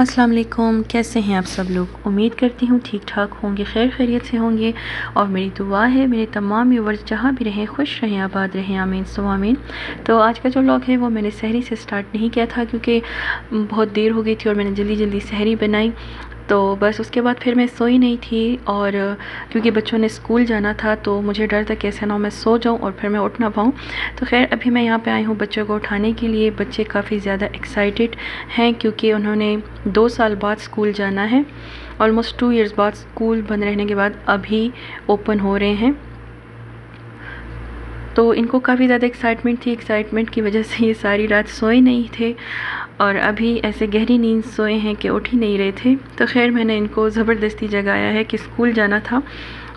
अस्सलाम वालेकुम, कैसे हैं आप सब लोग? उम्मीद करती हूँ ठीक ठाक होंगे खैर खैरियत से होंगे। और मेरी दुआ है, मेरे तमाम व्यूवर्स जहाँ भी रहें, खुश रहें, आबाद रहें, आमीन सो आमीन। तो आज का जो व्लॉग है, वो मैंने सहरी से स्टार्ट नहीं किया था, क्योंकि बहुत देर हो गई थी और मैंने जल्दी जल्दी सहरी बनाई। तो बस उसके बाद फिर मैं सोई नहीं थी और क्योंकि बच्चों ने स्कूल जाना था तो मुझे डर था कैसे ना मैं सो जाऊँ और फिर मैं उठ ना पाऊँ। तो खैर, अभी मैं यहाँ पे आई हूँ बच्चों को उठाने के लिए। बच्चे काफ़ी ज़्यादा एक्साइटेड हैं क्योंकि उन्होंने दो साल बाद स्कूल जाना है। ऑलमोस्ट टू इयर्स बाद स्कूल बंद रहने के बाद अभी ओपन हो रहे हैं। तो इनको काफ़ी ज़्यादा एक्साइटमेंट थी। एक्साइटमेंट की वजह से ये सारी रात सोए नहीं थे। और अभी ऐसे गहरी नींद सोए हैं कि उठ ही नहीं रहे थे। तो खैर, मैंने इनको ज़बरदस्ती जगाया है कि स्कूल जाना था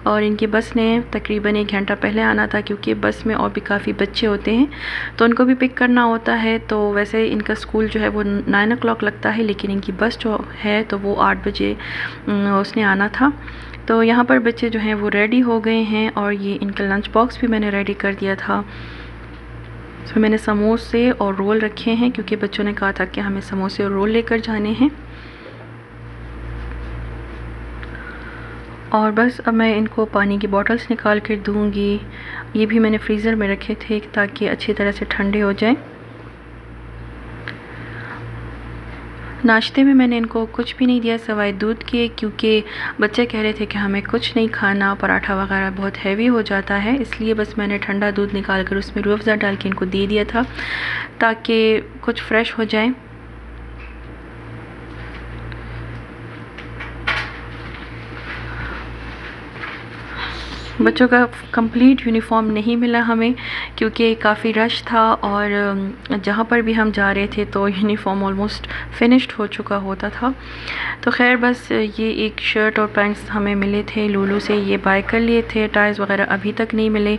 और इनकी बस ने तकरीबन एक घंटा पहले आना था क्योंकि बस में और भी काफ़ी बच्चे होते हैं। तो उनको भी पिक करना होता है। तो वैसे इनका स्कूल जो है वो नाइन ओ लगता है, लेकिन इनकी बस जो है तो वो आठ बजे उसने आना था। तो यहाँ पर बच्चे जो हैं वो रेडी हो गए हैं और ये इनका लंच बॉक्स भी मैंने रेडी कर दिया था। इसमें मैंने समोसे और रोल रखे हैं क्योंकि बच्चों ने कहा था कि हमें समोसे और रोल लेकर जाने हैं। और बस अब मैं इनको पानी की बॉटल्स निकाल कर दूँगी। ये भी मैंने फ्रीज़र में रखे थे ताकि अच्छी तरह से ठंडे हो जाएँ। नाश्ते में मैंने इनको कुछ भी नहीं दिया सवाए दूध के, क्योंकि बच्चे कह रहे थे कि हमें कुछ नहीं खाना, पराठा वगैरह बहुत हैवी हो जाता है, इसलिए बस मैंने ठंडा दूध निकाल कर उसमें रूअफ़ज़ा डाल के इनको दे दिया था, ताकि कुछ फ्रेश हो जाए। बच्चों का कंप्लीट यूनिफॉर्म नहीं मिला हमें, क्योंकि काफ़ी रश था और जहाँ पर भी हम जा रहे थे तो यूनिफॉर्म ऑलमोस्ट फिनिश्ड हो चुका होता था। तो खैर बस ये एक शर्ट और पैंट्स हमें मिले थे, लूलू से ये बाय कर लिए थे टाइल्स वगैरह अभी तक नहीं मिले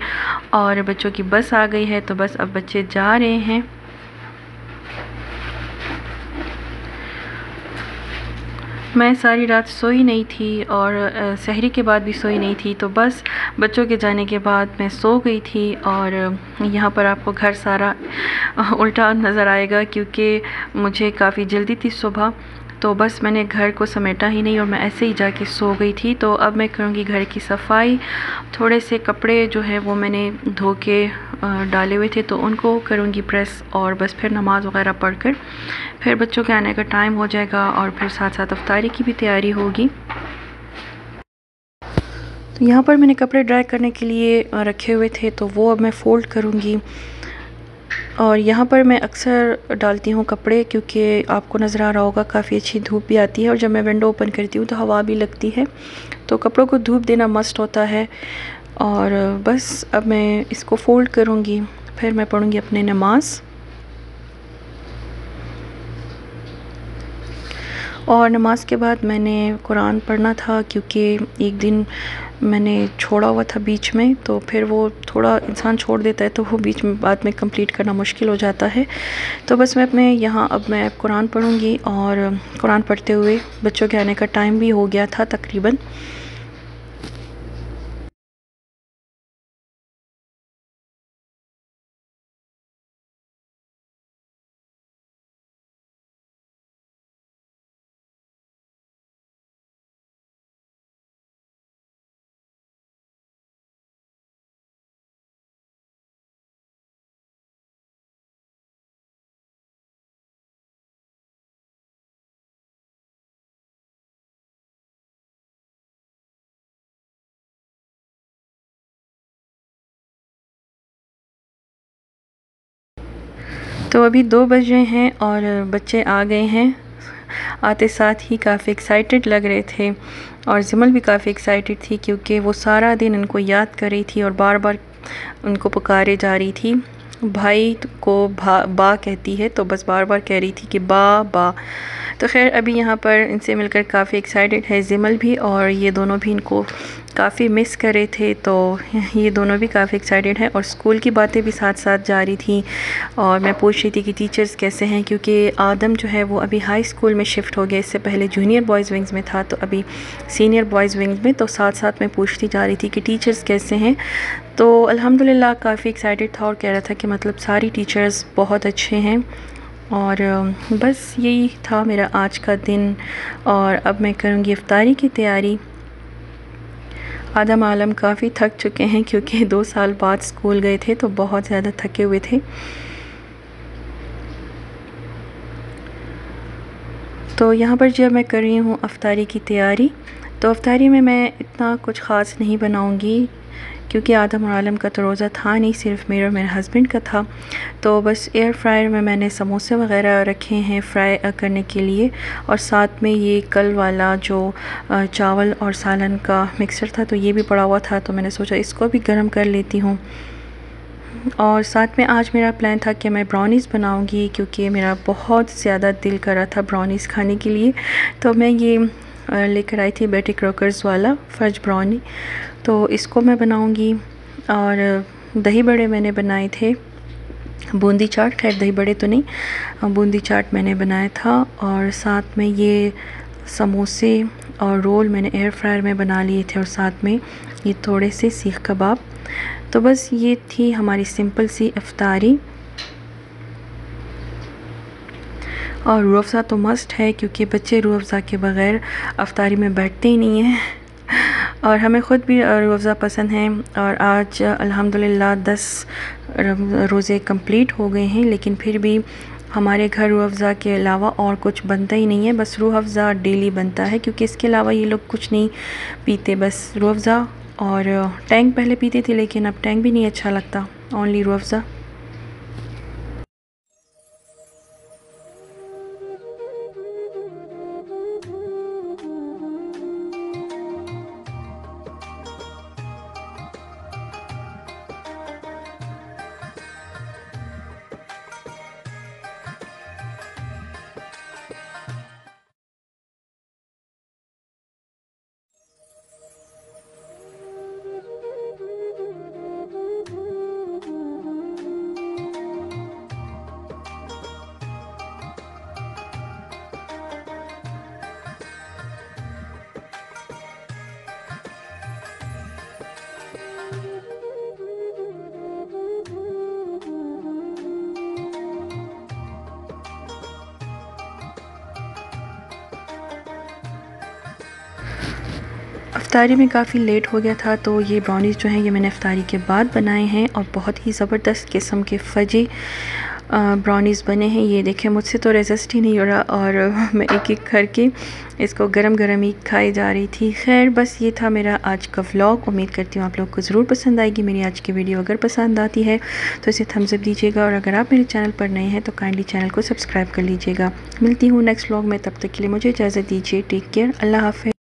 और बच्चों की बस आ गई है तो बस अब बच्चे जा रहे हैं। मैं सारी रात सोई नहीं थी और शहरी के बाद भी सोई नहीं थी तो बस बच्चों के जाने के बाद मैं सो गई थी और, यहाँ पर आपको घर सारा उल्टा नज़र आएगा क्योंकि मुझे काफ़ी जल्दी थी सुबह। तो बस मैंने घर को समेटा ही नहीं और मैं ऐसे ही जाके सो गई थी। तो अब मैं करूँगी घर की सफ़ाई। थोड़े से कपड़े जो है वो मैंने धो के डाले हुए थे तो उनको करूँगी प्रेस और बस फिर नमाज़ वगैरह पढ़ कर फिर बच्चों के आने का टाइम हो जाएगा और फिर साथ साथ अफ्तारी की भी तैयारी होगी। तो यहाँ पर मैंने कपड़े ड्राई करने के लिए रखे हुए थे तो वो अब मैं फ़ोल्ड करूँगी। और यहाँ पर मैं अक्सर डालती हूँ कपड़े क्योंकि आपको नज़र आ रहा होगा काफ़ी अच्छी धूप भी आती है और जब मैं विंडो ओपन करती हूँ तो हवा भी लगती है तो कपड़ों को धूप देना मस्ट होता है। और बस अब मैं इसको फ़ोल्ड करूँगी, फिर मैं पढ़ूँगी अपने नमाज़। और नमाज़ के बाद मैंने कुरान पढ़ना था क्योंकि एक दिन मैंने छोड़ा हुआ था बीच में तो फिर वो थोड़ा इंसान छोड़ देता है तो वो बीच में बाद में कंप्लीट करना मुश्किल हो जाता है। तो बस मैं अपने यहाँ अब मैं कुरान पढ़ूँगी और कुरान पढ़ते हुए बच्चों के आने का टाइम भी हो गया था तकरीबन। तो अभी दो बजे हैं और बच्चे आ गए हैं। आते साथ ही काफ़ी एक्साइटेड लग रहे थे और जिमल भी काफ़ी एक्साइटेड थी क्योंकि वो सारा दिन उनको याद कर रही थी और बार बार उनको पुकारे जा रही थी। भाई को भा, बा कहती है तो बस बार बार कह रही थी कि बा बा। तो खैर, अभी यहाँ पर इनसे मिलकर काफ़ी एक्साइटेड है जिमल भी और ये दोनों भी इनको काफ़ी मिस कर रहे थे तो ये दोनों भी काफ़ी एक्साइटेड हैं और स्कूल की बातें भी साथ साथ जा रही थी और मैं पूछ रही थी कि टीचर्स कैसे हैं क्योंकि आदम जो है वो अभी हाई स्कूल में शिफ्ट हो गया, इससे पहले जूनियर बॉयज़ विंग्स में था तो अभी सीनियर बॉयज़ विंग्स में तो साथ साथ मैं पूछती जा रही थी कि टीचर्स कैसे हैं। तो अल्हम्दुलिल्लाह काफ़ी एक्साइटेड था और कह रहा था कि मतलब सारी टीचर्स बहुत अच्छे हैं। और बस यही था मेरा आज का दिन और अब मैं करूँगी अफ्तारी की तैयारी। आदम आलम काफ़ी थक चुके हैं क्योंकि दो साल बाद स्कूल गए थे तो बहुत ज़्यादा थके हुए थे। तो यहाँ पर जब मैं कर रही हूँ अफ्तारी की तैयारी तो अफ्तारी में मैं इतना कुछ ख़ास नहीं बनाऊँगी क्योंकि आदम और आलम का तो रोज़ा था नहीं, सिर्फ़ मेरे और मेरे हस्बैंड का था। तो बस एयर फ्रायर में मैंने समोसे वगैरह रखे हैं फ्राई करने के लिए। और साथ में ये कल वाला जो चावल और सालन का मिक्सर था तो ये भी पड़ा हुआ था तो मैंने सोचा इसको भी गर्म कर लेती हूँ। और साथ में आज मेरा प्लान था कि मैं ब्राउनीज़ बनाऊँगी, क्योंकि मेरा बहुत ज़्यादा दिल कर रहा था ब्राउनीज़ खाने के लिए। तो मैं ये लेकर आई थी बेटी क्रॉकर्स वाला, फ़र्ज़ ब्राउनी तो इसको मैं बनाऊँगी और दही बड़े मैंने बनाए थे। बूंदी चाट, खैर दही बड़े तो नहीं बूंदी चाट मैंने बनाया था और साथ में ये समोसे और रोल मैंने एयर फ्रायर में बना लिए थे और साथ में ये थोड़े से सीख कबाब। तो बस ये थी हमारी सिंपल सी अफ्तारी और रूअफ़ज़ा तो मस्ट है क्योंकि बच्चे रूअफ़ज़ा के बग़ैर अफ्तारी में बैठते ही नहीं हैं। और हमें ख़ुद भी रूअफ़ज़ा पसंद हैं और आज, अल्हम्दुलिल्लाह, दस रोज़े कंप्लीट हो गए हैं, लेकिन फिर भी हमारे घर रूह के अलावा और कुछ बनता ही नहीं है। बस रू रूह डेली बनता है क्योंकि इसके अलावा ये लोग कुछ नहीं पीते, बस रू रूह और टैंक पहले पीते थे, लेकिन अब टैंक भी नहीं अच्छा लगता, ओनली रूह अफ्तारी में काफ़ी लेट हो गया था तो ये ब्राउनीज़ जो हैं ये मैंने अफ्तारी के बाद बनाए हैं और बहुत ही ज़बरदस्त किस्म के फजी ब्राउनीज़ बने हैं। ये देखें मुझसे तो रेजिस्ट ही नहीं हो रहा और मैं एक एक करके इसको गरम गरम ही खाई जा रही थी। खैर, बस ये था मेरा आज का व्लॉग उम्मीद करती हूँ आप लोग को ज़रूर पसंद आएगी। मेरी आज की वीडियो अगर पसंद आती है तो इसे थम्सअप दीजिएगा और अगर आप मेरे चैनल पर नए हैं तो काइंडली चैनल को सब्सक्राइब कर लीजिएगा। मिलती हूँ नेक्स्ट व्लॉग में, तब तक के लिए मुझे इजाज़त दीजिए। टेक केयर अल्लाह हाफ़